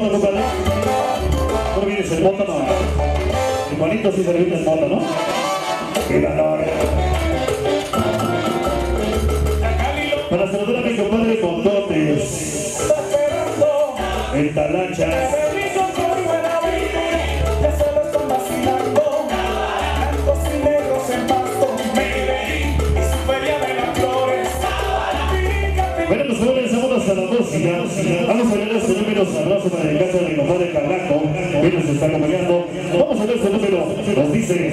¿Cómo vienes el moto? No. Se viene el moto, ¿no? Para saludar a mi compadre Montotes. En Talacha. Bueno, pues regresamos hasta la música. Vamos a ver este número sabroso para el caso de mi compadre Carlaco, que nos está acompañando. Vamos a ver este número, nos dice.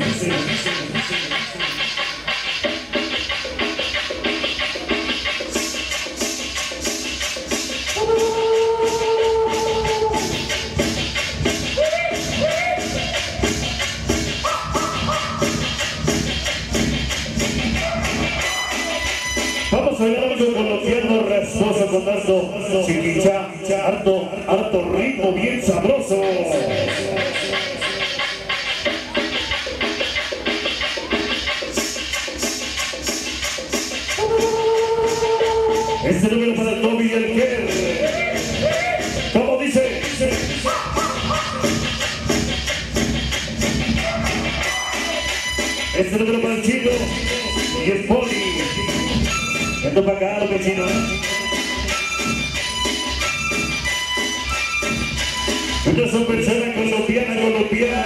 Vamos a ver algo colombiano rasposo con harto chiquicha, harto, harto ritmo bien sabroso. Este número para Toby y el Ker. ¿Cómo dice? Este número para el chino y el poli. Esto para acá, lo que chino. Una sorpresera colombiana, colombiana.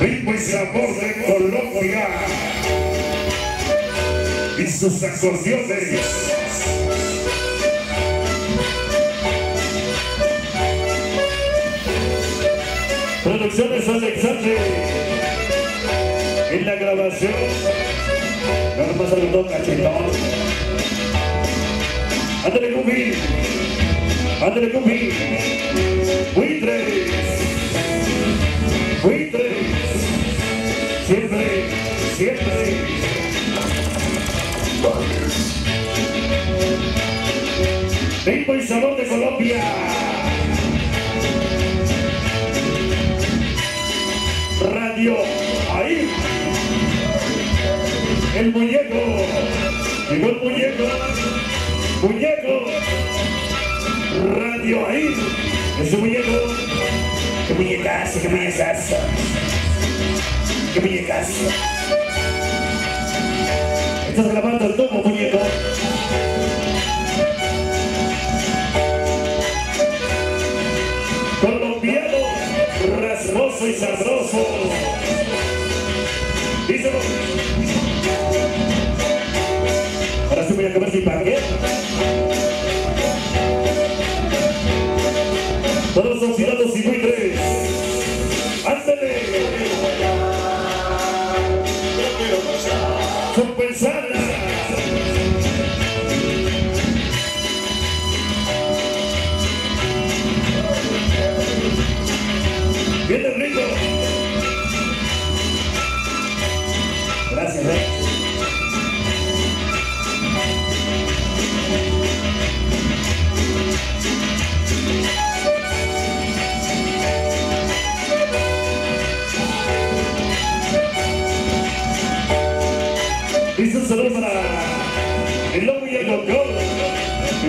Ritmo y sabor de sus acordeones. Producciones Alexandre en la grabación. Norma saludó cachetón. Cumbi, ándale Cumbi. Buitres, buitres. Ritmo y sabor de Colombia. Radio ahí. El muñeco. Llegó el muñeco. Muñeco. Radio ahí. Ese muñeco. Qué muñecazo, qué muñecazo. Qué muñecazo. Estás grabando el tomo, muñeco. Colombiano, rasposo y sabroso. Díselo. Ahora sí voy a comer sin paquete.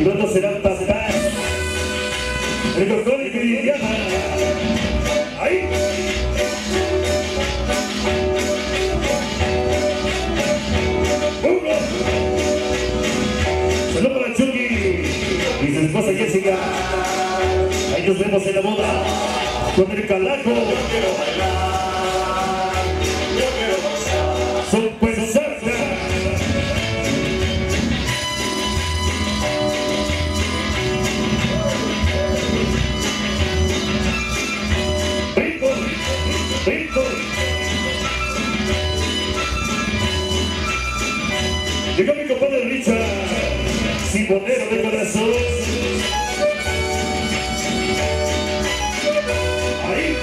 Pronto serán paz. El y Cristiana. Ahí. Uno. Saludo para Chucky y su esposa Jessica. Ahí nos vemos en la boda con el calaco. Super Llegó mi compadre Richard, Simonero de corazón. Ahí.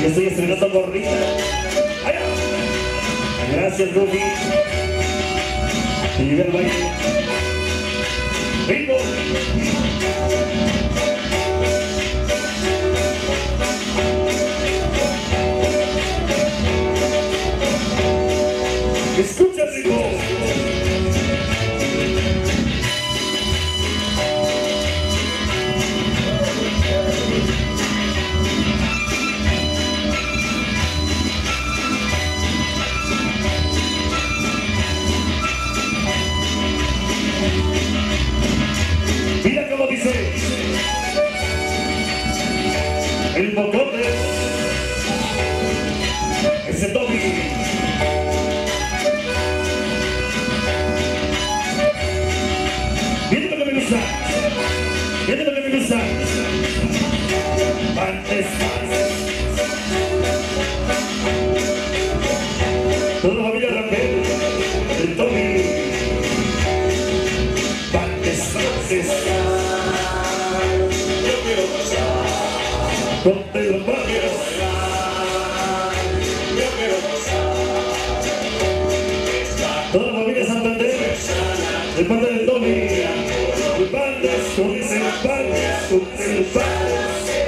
Y estoy estrenando gorrita. Allá. Gracias, Ruby. Te llevé al baile. Mira cómo dice el bocote, ese Tommy. Miren lo que me gusta, miren lo que me gusta. Antes, todos Toda la familia Santander, de parte del Tommy, el ese Bandes, con el Bandes.